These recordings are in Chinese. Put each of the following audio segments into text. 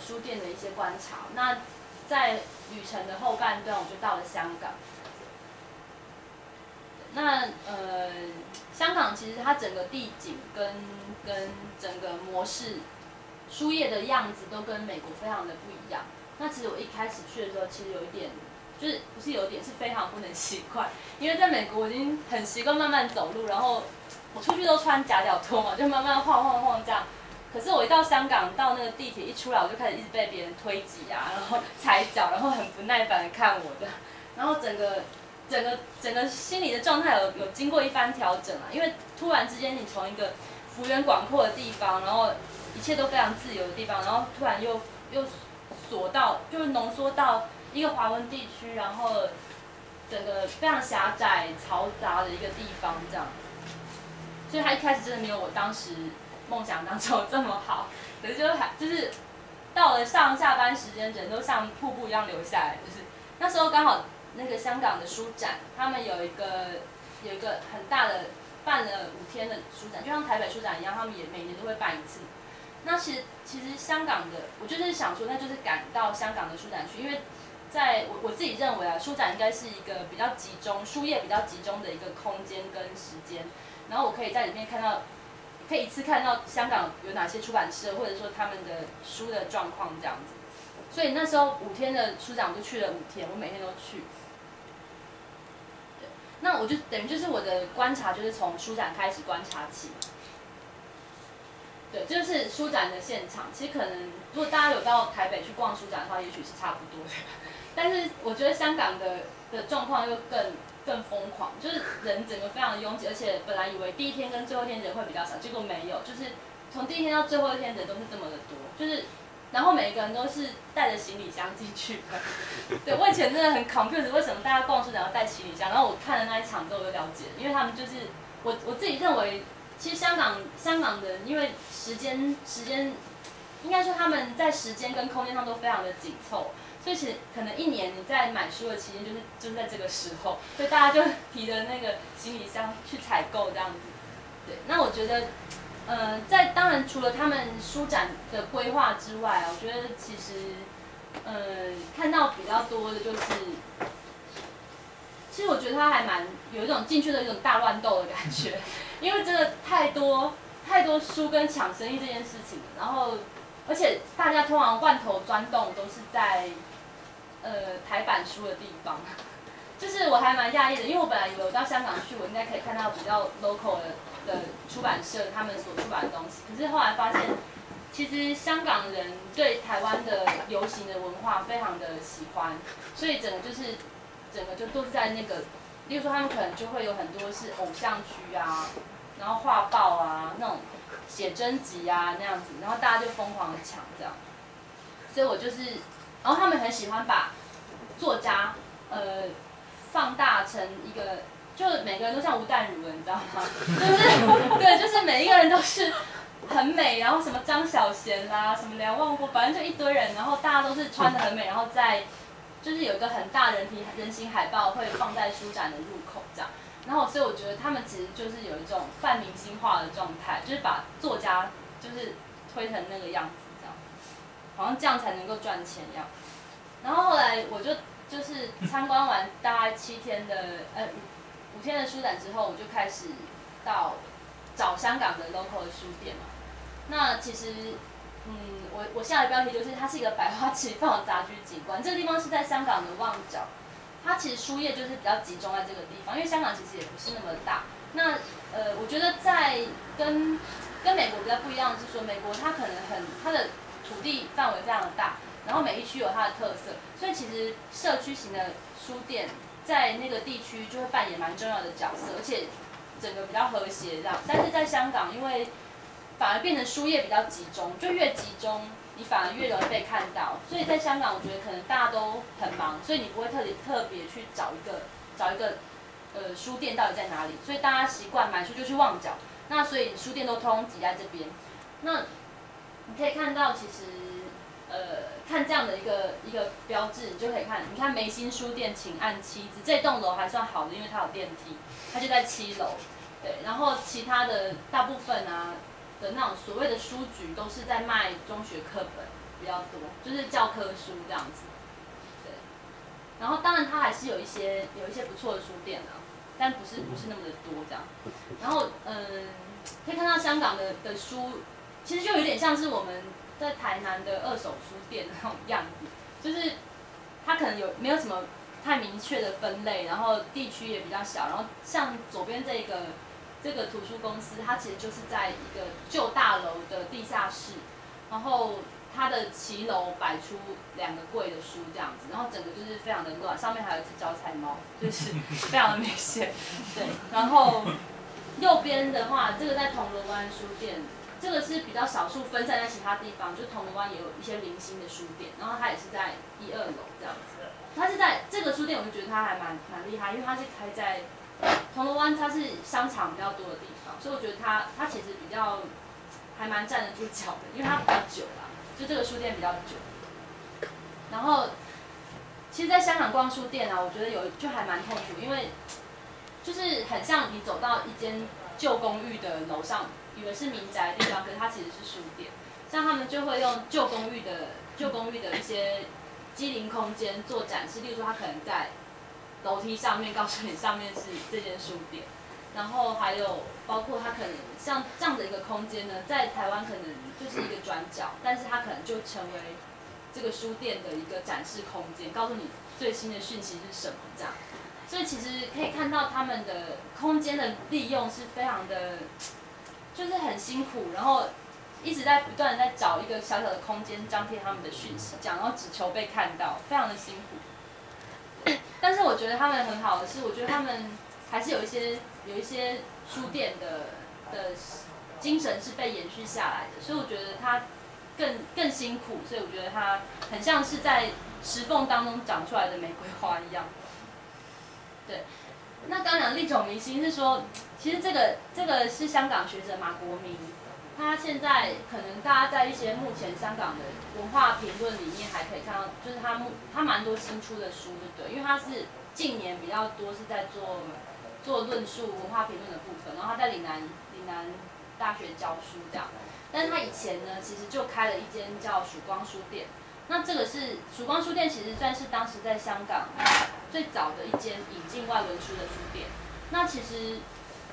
书店的一些观察。那在旅程的后半段，我就到了香港。那呃，香港其实它整个地景跟跟整个模式、书页的样子都跟美国非常的不一样。那其实我一开始去的时候，其实有一点，就是不是有一点，是非常不能习惯，因为在美国我已经很习惯慢慢走路，然后我出去都穿夹脚拖嘛，就慢慢晃晃晃这样。可是我一到香港，到那个地铁一出来，我就开始一直被别人推挤啊，然后踩脚，然后很不耐烦的看我的，然后整个。整个整个心理的状态有有经过一番调整啊，因为突然之间你从一个幅员广阔的地方，然后一切都非常自由的地方，然后突然又又锁到，就是浓缩到一个华文地区，然后整个非常狭窄、嘈杂的一个地方这样。所以他一开始真的没有我当时梦想当中这么好，可是就还就是到了上下班时间，人都像瀑布一样流下来，就是那时候刚好。那个香港的书展，他们有一个有一个很大的办了五天的书展，就像台北书展一样，他们也每年都会办一次。那其实其实香港的，我就是想说，那就是赶到香港的书展去，因为在我我自己认为啊，书展应该是一个比较集中，书页比较集中的一个空间跟时间，然后我可以在里面看到，可以一次看到香港有哪些出版社，或者说他们的书的状况这样子。所以那时候五天的书展，我就去了五天，我每天都去。那我就等于就是我的观察，就是从书展开始观察起。对，就是书展的现场。其实可能如果大家有到台北去逛书展的话，也许是差不多的。但是我觉得香港的的状况又更更疯狂，就是人整个非常拥挤，而且本来以为第一天跟最后一天人会比较少，结果没有，就是从第一天到最后一天人都是这么的多，就是。然后每一个人都是带着行李箱进去的。对我以前真的很 confused，为什么大家逛书展要带行李箱？然后我看了那一场之后，我就了解，因为他们就是我我自己认为，其实香港香港的因为时间时间，应该说他们在时间跟空间上都非常的紧凑，所以其实可能一年你在买书的期间就是就是在这个时候，所以大家就提着那个行李箱去采购这样子。对，那我觉得。呃，在当然除了他们书展的规划之外啊，我觉得其实，呃，看到比较多的就是，其实我觉得他还蛮有一种进去的一种大乱斗的感觉，因为真的太多太多书跟抢生意这件事情，然后而且大家通常万头钻洞都是在，呃，台版书的地方。就是我还蛮讶异的，因为我本来以为我到香港去，我应该可以看到比较 local 的的出版社他们所出版的东西。可是后来发现，其实香港人对台湾的流行的文化非常的喜欢，所以整个就是整个就都是在那个，例如说他们可能就会有很多是偶像区啊，然后画报啊那种写真集啊那样子，然后大家就疯狂的抢这样。所以我就是，然后他们很喜欢把作家呃。放大成一个，就每个人都像吴淡如了，你知道吗？就是对，就是每一个人都是很美，然后什么张小娴啦，什么梁望国，反正就一堆人，然后大家都是穿的很美，然后在就是有一个很大人体人形海报会放在书展的入口这样，然后所以我觉得他们其实就是有一种泛明星化的状态，就是把作家就是推成那个样子，好像这样才能够赚钱一样。然后后来我就。就是参观完大概七天的呃五五天的书展之后，我就开始到找香港的 local 的书店嘛。那其实嗯，我我下的标题就是它是一个百花齐放的杂居景观。这个地方是在香港的旺角，它其实书业就是比较集中在这个地方，因为香港其实也不是那么大。那呃，我觉得在跟跟美国比较不一样的是说，美国它可能很它的土地范围非常的大。然后每一区有它的特色，所以其实社区型的书店在那个地区就会扮演蛮重要的角色，而且整个比较和谐这样。但是在香港，因为反而变成书业比较集中，就越集中，你反而越容易被看到。所以在香港，我觉得可能大家都很忙，所以你不会特别特别去找一个找一个呃书店到底在哪里。所以大家习惯买书就去旺角，那所以书店都通挤在这边。那你可以看到，其实。呃，看这样的一个一个标志，你就可以看，你看梅心书店，请按七字。这栋楼还算好的，因为它有电梯，它就在七楼。对，然后其他的大部分啊，的那种所谓的书局都是在卖中学课本比较多，就是教科书这样子。对，然后当然它还是有一些有一些不错的书店的，但不是不是那么的多这样。然后嗯，可以看到香港的的书，其实就有点像是我们在台南的二手书店那种样子，就是它可能有没有什么太明确的分类，然后地区也比较小，然后像左边这个。这个图书公司，它其实就是在一个旧大楼的地下室，然后它的骑楼摆出两个柜的书这样子，然后整个就是非常的乱，上面还有一只招财猫，就是非常的明显。对，然后右边的话，这个在铜锣湾书店，这个是比较少数分散在其他地方，就铜锣湾也有一些零星的书店，然后它也是在一二楼这样子。它是在这个书店，我就觉得它还蛮蛮厉害，因为它是开在。铜锣湾它是商场比较多的地方，所以我觉得它它其实比较还蛮站得住脚的，因为它比较久啦，就这个书店比较久。然后，其实，在香港逛书店啊，我觉得有就还蛮痛苦，因为就是很像你走到一间旧公寓的楼上，以为是民宅的地方，可是它其实是书店。像他们就会用旧公寓的旧公寓的一些机灵空间做展示，例如说他可能在。楼梯上面告诉你上面是这间书店，然后还有包括它可能像这样的一个空间呢，在台湾可能就是一个转角，但是它可能就成为这个书店的一个展示空间，告诉你最新的讯息是什么这样。所以其实可以看到他们的空间的利用是非常的，就是很辛苦，然后一直在不断的在找一个小小的空间张贴他们的讯息，这样然后只求被看到，非常的辛苦。但是我觉得他们很好的是，我觉得他们还是有一些有一些书店的的精神是被延续下来的，所以我觉得他更更辛苦，所以我觉得他很像是在石缝当中长出来的玫瑰花一样。对，那刚讲历久弥新是说，其实这个这个是香港学者马国明。他现在可能大家在一些目前香港的文化评论里面还可以看到，就是他他蛮多新出的书，对不对？因为他是近年比较多是在做做论述文化评论的部分，然后他在岭南岭南大学教书这样。但是他以前呢，其实就开了一间叫曙光书店。那这个是曙光书店，其实算是当时在香港最早的一间引进外文书的书店。那其实。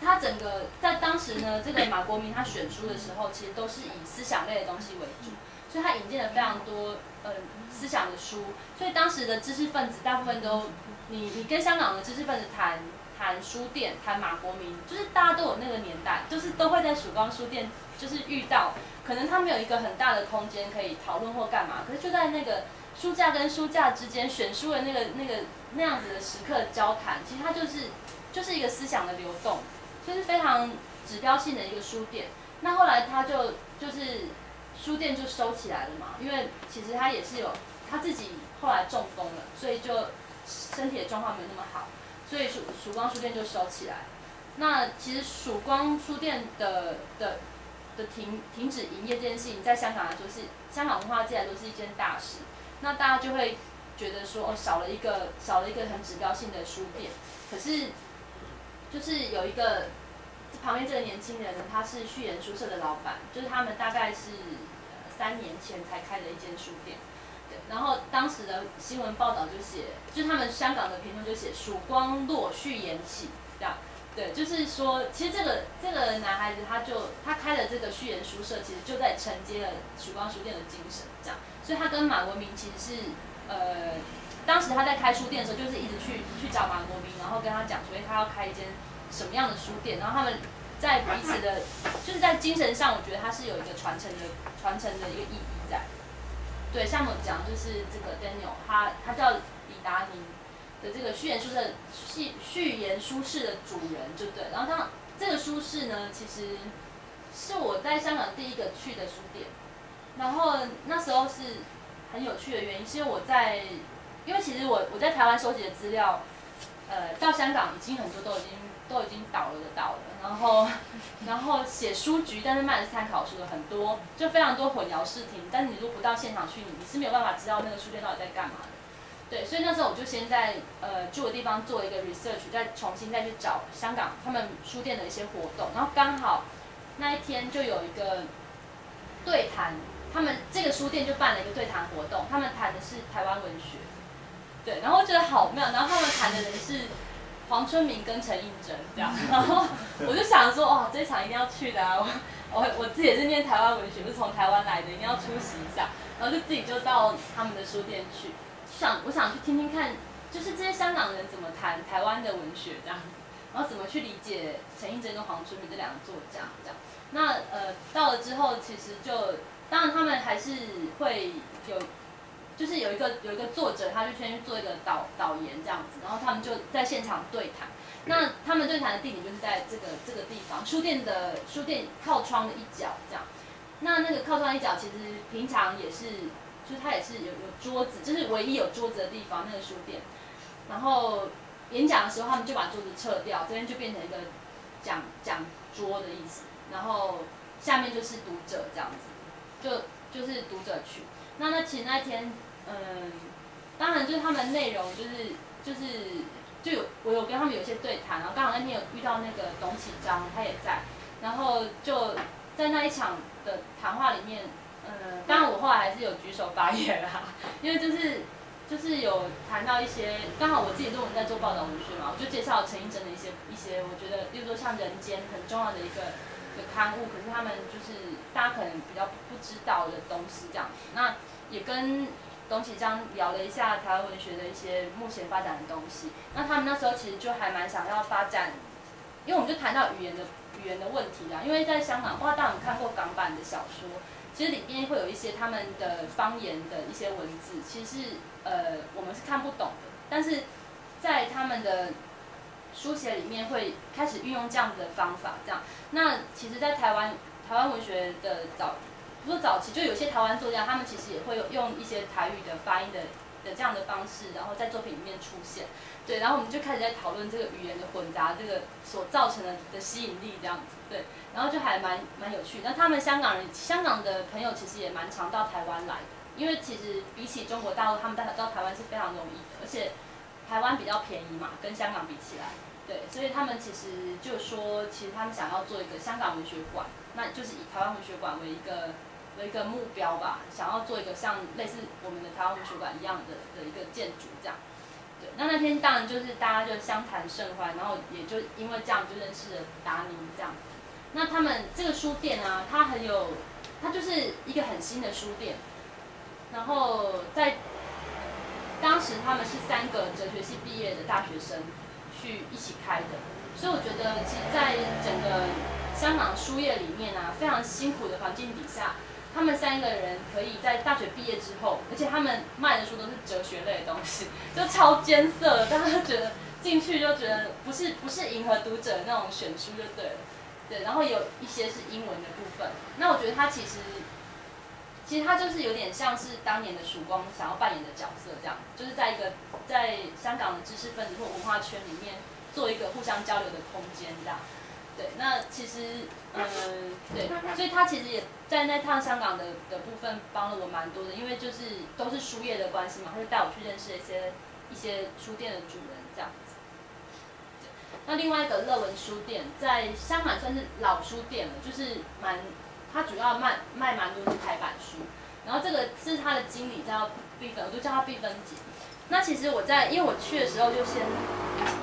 他整个在当时呢，这个马国明他选书的时候，其实都是以思想类的东西为主，所以他引进了非常多呃思想的书，所以当时的知识分子大部分都，你你跟香港的知识分子谈谈书店，谈马国明，就是大家都有那个年代，就是都会在曙光书店就是遇到，可能他们有一个很大的空间可以讨论或干嘛，可是就在那个书架跟书架之间选书的那个那个那样子的时刻交谈，其实它就是就是一个思想的流动。就是非常指标性的一个书店，那后来他就就是书店就收起来了嘛，因为其实他也是有他自己后来中风了，所以就身体的状况没有那么好，所以曙曙光书店就收起来。那其实曙光书店的的的停停止营业这件事情，在香港来说是香港文化界来说是一件大事，那大家就会觉得说哦少了一个少了一个很指标性的书店，可是。就是有一个旁边这个年轻人，他是序言书社的老板，就是他们大概是三年前才开的一间书店。对，然后当时的新闻报道就写，就是他们香港的评论就写“曙光落，序言起”这样。对，就是说，其实这个这个男孩子他就他开的这个序言书社，其实就在承接了曙光书店的精神这样。所以他跟马文明其实是呃。当时他在开书店的时候，就是一直去去找马国明，然后跟他讲，所以他要开一间什么样的书店。然后他们在彼此的，就是在精神上，我觉得他是有一个传承的传承的一个意义在。对，像我讲，就是这个 Daniel，他他叫李达宁的这个序言书的序序言书室的主人，就对。然后他这个书室呢，其实是我在香港第一个去的书店。然后那时候是很有趣的原因，是因为我在。因为其实我我在台湾收集的资料，呃，到香港已经很多都已经都已经倒了的倒了，然后 然后写书局，但是卖的是参考书的很多，就非常多混淆视听。但是你如果不到现场去，你你是没有办法知道那个书店到底在干嘛的。对，所以那时候我就先在呃住的地方做一个 research，再重新再去找香港他们书店的一些活动，然后刚好那一天就有一个对谈，他们这个书店就办了一个对谈活动，他们谈的是台湾文学，对，然后觉得好妙，然后他们谈的人是黄春明跟陈映真这样，然后我就想说，哦，这场一定要去的啊，我我我自己也是念台湾文学，是从台湾来的，一定要出席一下，然后就自己就到他们的书店去，想我想去听听看，就是这些香港人怎么谈台湾的文学这样。然后怎么去理解陈映真跟黄春明这两个作家？这样，那呃到了之后，其实就当然他们还是会有，就是有一个有一个作者，他就先去做一个导导言这样子，然后他们就在现场对谈。那他们对谈的地点就是在这个这个地方，书店的书店靠窗的一角这样。那那个靠窗一角其实平常也是，就是它也是有有桌子，就是唯一有桌子的地方，那个书店。然后。演讲的时候，他们就把桌子撤掉，这边就变成一个讲讲桌的意思，然后下面就是读者这样子，就就是读者群。那那其实那天，嗯，当然就是他们内容就是就是就有我有跟他们有些对谈，然后刚好那天有遇到那个董启章，他也在，然后就在那一场的谈话里面，嗯，当然我后来还是有举手发言啦，因为就是。就是有谈到一些，刚好我自己论文在做报道文学嘛，我就介绍陈映真的一些一些，我觉得，例如说像《人间》很重要的一个一个刊物，可是他们就是大家可能比较不知道的东西这样子。那也跟董启章聊了一下台湾文学的一些目前发展的东西。那他们那时候其实就还蛮想要发展，因为我们就谈到语言的语言的问题啦。因为在香港，不知道大家有看过港版的小说，其实里边会有一些他们的方言的一些文字，其实是。呃，我们是看不懂的，但是在他们的书写里面会开始运用这样子的方法，这样。那其实，在台湾台湾文学的早，不是早期，就有些台湾作家，他们其实也会用一些台语的发音的的这样的方式，然后在作品里面出现。对，然后我们就开始在讨论这个语言的混杂，这个所造成的的吸引力这样子。对，然后就还蛮蛮有趣。那他们香港人，香港的朋友其实也蛮常到台湾来的。因为其实比起中国大陆，他们到到台湾是非常容易的，而且台湾比较便宜嘛，跟香港比起来，对，所以他们其实就说，其实他们想要做一个香港文学馆，那就是以台湾文学馆为一个为一个目标吧，想要做一个像类似我们的台湾文学馆一样的的一个建筑这样，对，那那天当然就是大家就相谈甚欢，然后也就因为这样就认识了达宁这样，那他们这个书店啊，它很有，它就是一个很新的书店。然后在当时，他们是三个哲学系毕业的大学生去一起开的，所以我觉得，其实，在整个香港书业里面啊，非常辛苦的环境底下，他们三个人可以在大学毕业之后，而且他们卖的书都是哲学类的东西，就超艰涩的，大家觉得进去就觉得不是 不是迎合读者那种选书就对了，对，然后有一些是英文的部分，那我觉得他其实。其实他就是有点像是当年的曙光想要扮演的角色，这样，就是在一个在香港的知识分子或文化圈里面做一个互相交流的空间，这样。对，那其实，嗯，对，所以他其实也在那趟香港的的部分帮了我蛮多的，因为就是都是书业的关系嘛，他就带我去认识一些一些书店的主人这样子。那另外一个乐文书店在香港算是老书店了，就是蛮。他主要卖卖蛮多是排版书，然后这个是他的经理叫碧芬，我就叫他碧芬姐。那其实我在，因为我去的时候就先，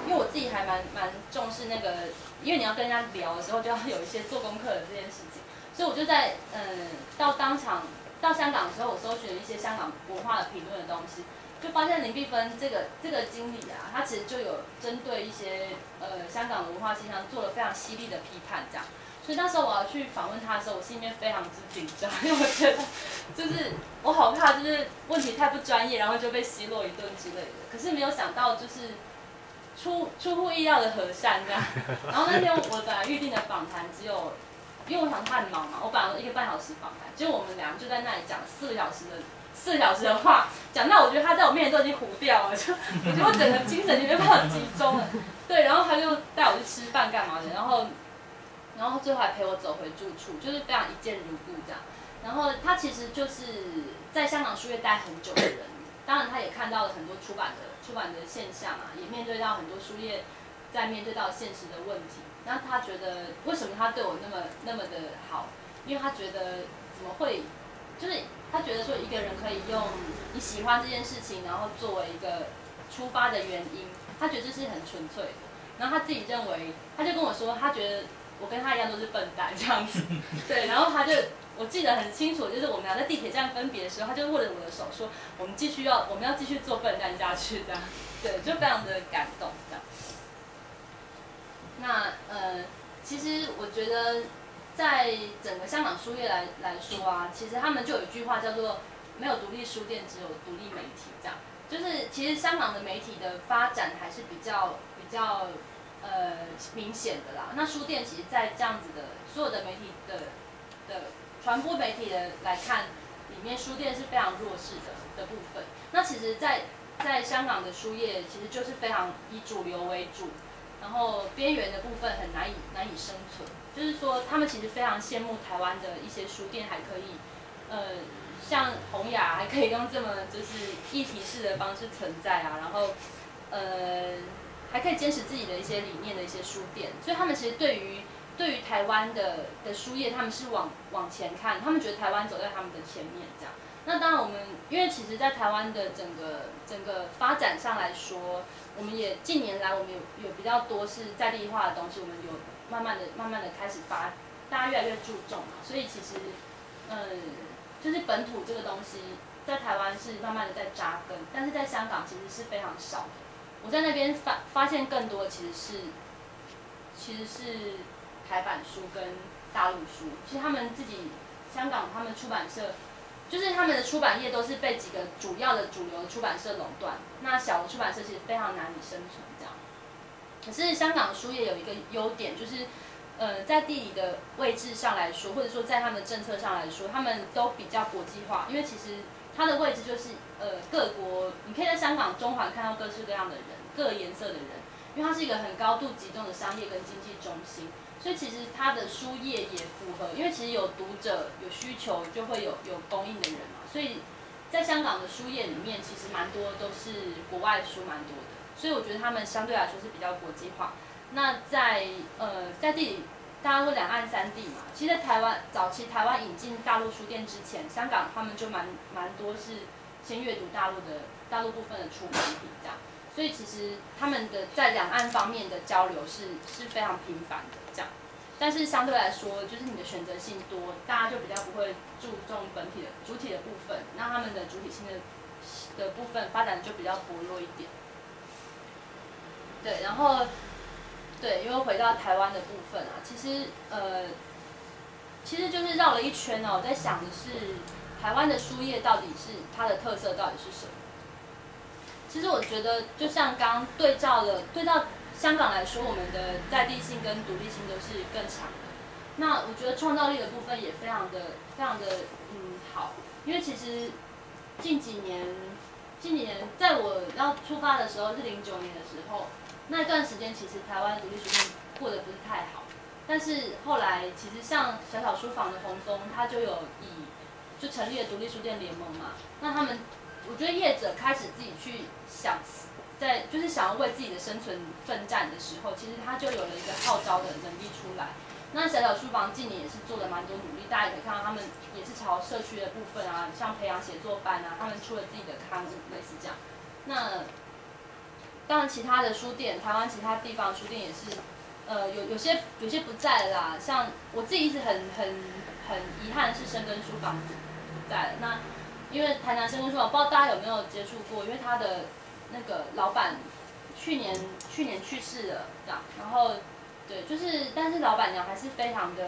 因为我自己还蛮蛮重视那个，因为你要跟人家聊的时候就要有一些做功课的这件事情，所以我就在嗯到当场到香港的时候，我搜寻了一些香港文化的评论的东西，就发现林碧芬这个这个经理啊，他其实就有针对一些呃香港文化现象做了非常犀利的批判，这样。所以那时候我要去访问他的时候，我心里面非常之紧张，因为我觉得就是我好怕，就是问题太不专业，然后就被奚落一顿之类的。可是没有想到，就是出出乎意料的和善这样。然后那天我本来预定的访谈只有，因为我想他很忙嘛，我本来一个半小时访谈，结果我们俩就在那里讲四个小时的四个小时的话，讲到我觉得他在我面前都已经糊掉了，就我觉得我整个精神就没办法集中了。对，然后他就带我去吃饭干嘛的，然后。然后最后还陪我走回住处，就是非常一见如故这样。然后他其实就是在香港书业待很久的人，当然他也看到了很多出版的出版的现象啊，也面对到很多书业在面对到现实的问题。那他觉得为什么他对我那么那么的好？因为他觉得怎么会，就是他觉得说一个人可以用你喜欢这件事情，然后作为一个出发的原因，他觉得这是很纯粹的。然后他自己认为，他就跟我说，他觉得我跟他一样都是笨蛋这样子。对，然后他就我记得很清楚，就是我们俩在地铁站分别的时候，他就握着我的手说，我们继续要我们要继续做笨蛋下去这样。对，就非常的感动这样。那呃，其实我觉得，在整个香港书业来来说啊，其实他们就有一句话叫做“没有独立书店，只有独立媒体”这样。就是其实香港的媒体的发展还是比较比较呃明显的啦。那书店其实，在这样子的所有的媒体的的传播媒体的来看，里面书店是非常弱势的的部分。那其实，在在香港的书业其实就是非常以主流为主。然后边缘的部分很难以难以生存，就是说他们其实非常羡慕台湾的一些书店还可以，呃，像洪雅还可以用这么就是一体式的方式存在啊，然后呃还可以坚持自己的一些理念的一些书店，所以他们其实对于对于台湾的的书业，他们是往往前看，他们觉得台湾走在他们的前面这样。那当然我们因为其实在台湾的整个整个发展上来说。我们也近年来，我们有有比较多是在地化的东西，我们有慢慢的、慢慢的开始发，大家越来越注重嘛。所以其实，嗯，就是本土这个东西，在台湾是慢慢的在扎根，但是在香港其实是非常少的。我在那边发发现更多其实是，其实是台版书跟大陆书。其实他们自己香港他们出版社。就是他们的出版业都是被几个主要的主流出版社垄断，那小的出版社其实非常难以生存这样。可是香港书业有一个优点，就是呃在地理的位置上来说，或者说在他们的政策上来说，他们都比较国际化，因为其实它的位置就是呃各国，你可以在香港中环看到各式各样的人，各颜色的人，因为它是一个很高度集中的商业跟经济中心。所以其实它的书业也符合，因为其实有读者有需求，就会有有供应的人嘛。所以在香港的书业里面，其实蛮多都是国外书蛮多的。所以我觉得他们相对来说是比较国际化。那在呃在地里，大家说两岸三地嘛，其实在台湾早期台湾引进大陆书店之前，香港他们就蛮蛮多是先阅读大陆的大陆部分的出版品这样。所以其实他们的在两岸方面的交流是是非常频繁的。这样但是相对来说，就是你的选择性多，大家就比较不会注重本体的主体的部分，那他们的主体性的的部分发展就比较薄弱一点。对，然后对，因为回到台湾的部分啊，其实呃，其实就是绕了一圈哦，我在想的是台湾的书业到底是它的特色到底是什么？其实我觉得就像刚对照了对照。香港来说，我们的在地性跟独立性都是更强的。那我觉得创造力的部分也非常的、非常的嗯好。因为其实近几年、近几年在我要出发的时候是零九年的时候，那段时间其实台湾独立书店过得不是太好。但是后来其实像小小书房的洪峰，他就有以就成立了独立书店联盟嘛。那他们我觉得业者开始自己去想。在就是想要为自己的生存奋战的时候，其实他就有了一个号召的能力出来。那小小书房近年也是做了蛮多努力，大家也可以看到他们也是朝社区的部分啊，像培养写作班啊，他们出了自己的刊物，类似这样。那当然其他的书店，台湾其他地方书店也是，呃，有有些有些不在啦。像我自己一直很很很遗憾是深耕书房在。那因为台南深耕书房，不知道大家有没有接触过，因为他的。那个老板去年去年去世了，这样，然后对，就是，但是老板娘还是非常的，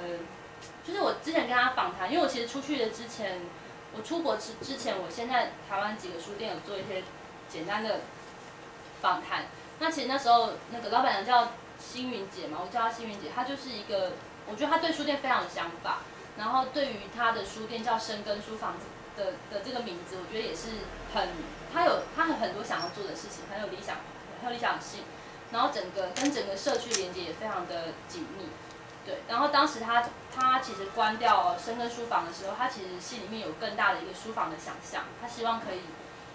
就是我之前跟他访谈，因为我其实出去的之前，我出国之之前，我先在台湾几个书店有做一些简单的访谈。那其实那时候那个老板娘叫星云姐嘛，我叫她星云姐，她就是一个，我觉得她对书店非常有想法，然后对于他的书店叫深耕书房的的这个名字，我觉得也是很。他有他有很多想要做的事情，很有理想，很有理想性，然后整个跟整个社区连接也非常的紧密，对。然后当时他他其实关掉深耕书房的时候，他其实心里面有更大的一个书房的想象，他希望可以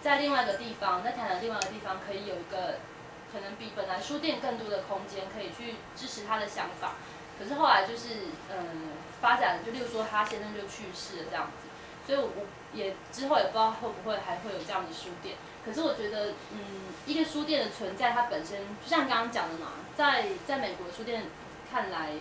在另外一个地方，在台南另外一个地方可以有一个可能比本来书店更多的空间，可以去支持他的想法。可是后来就是嗯，发展就例如说他先生就去世了这样子，所以我也之后也不知道会不会还会有这样的书店。可是我觉得嗯，一个书店的存在，它本身就像刚刚讲的嘛，在在美国书店看来，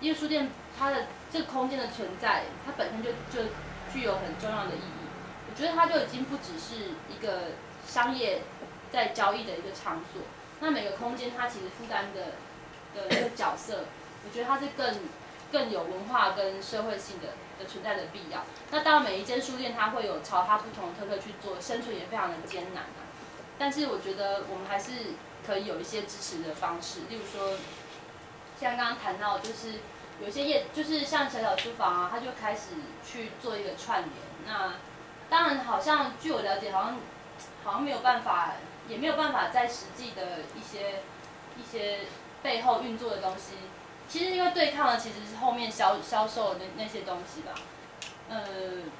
一个书店它的这个空间的存在，它本身就就具有很重要的意义。我觉得它就已经不只是一个商业在交易的一个场所，那每个空间它其实负担的的一个角色，我觉得它是更更有文化跟社会性的的存在的必要。那当然每一间书店它会有朝它不同的特色去做，生存也非常的艰难啊。但是我觉得我们还是可以有一些支持的方式，例如说，像刚刚谈到就是有些业，就是像小小书房啊，它就开始去做一个串联。那当然，好像据我了解，好像好像没有办法，也没有办法在实际的一些一些背后运作的东西。其实因为对抗的其实是后面销销售的那那些东西吧。呃，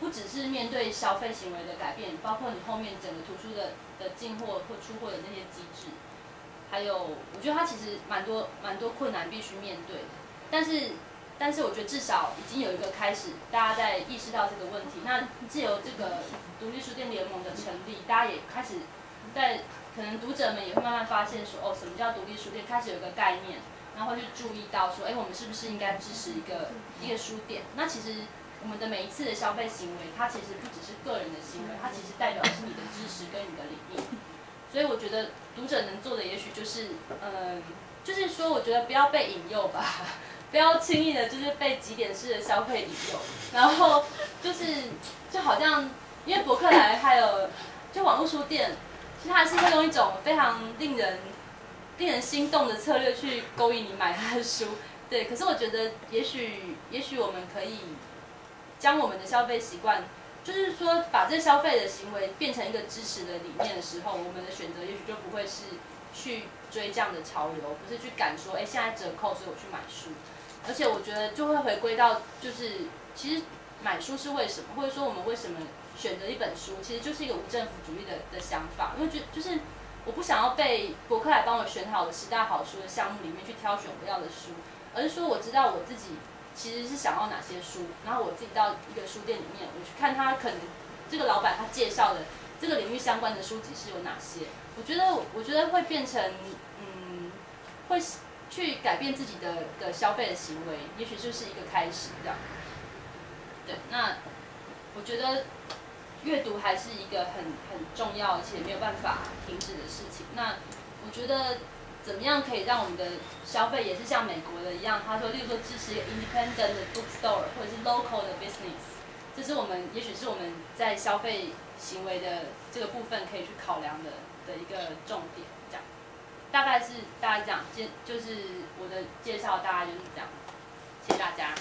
不只是面对消费行为的改变，包括你后面整个图书的的进货或出货的那些机制，还有我觉得它其实蛮多蛮多困难必须面对的，但是。但是我觉得至少已经有一个开始，大家在意识到这个问题。那借由这个独立书店联盟的成立，大家也开始在可能读者们也会慢慢发现说，哦，什么叫独立书店？开始有一个概念，然后去注意到说，哎，我们是不是应该支持一个一个书店？那其实我们的每一次的消费行为，它其实不只是个人的行为，它其实代表的是你的知识跟你的理念。所以我觉得读者能做的，也许就是，嗯，就是说，我觉得不要被引诱吧。不要轻易的，就是被几点式的消费引诱，然后就是就好像，因为博客来还有就网络书店，其实还是会用一种非常令人令人心动的策略去勾引你买他的书，对。可是我觉得，也许也许我们可以将我们的消费习惯，就是说把这消费的行为变成一个支持的理念的时候，我们的选择也许就不会是去追这样的潮流，不是去赶说，哎，现在折扣，所以我去买书。而且我觉得就会回归到，就是其实买书是为什么，或者说我们为什么选择一本书，其实就是一个无政府主义的的想法。因为就就是我不想要被博客来帮我选好的十大好书的项目里面去挑选我要的书，而是说我知道我自己其实是想要哪些书，然后我自己到一个书店里面，我去看他可能这个老板他介绍的这个领域相关的书籍是有哪些。我觉得我觉得会变成嗯会。去改变自己的的消费的行为，也许就是一个开始，这样。对，那我觉得阅读还是一个很很重要而且没有办法停止的事情。那我觉得怎么样可以让我们的消费也是像美国的一样？他说，例如说支持一个 independent bookstore 或者是 local 的 business，这是我们也许是我们在消费行为的这个部分可以去考量的的一个重点。这样大概是大概这样，介就是我的介绍，大概就是这样。谢谢大家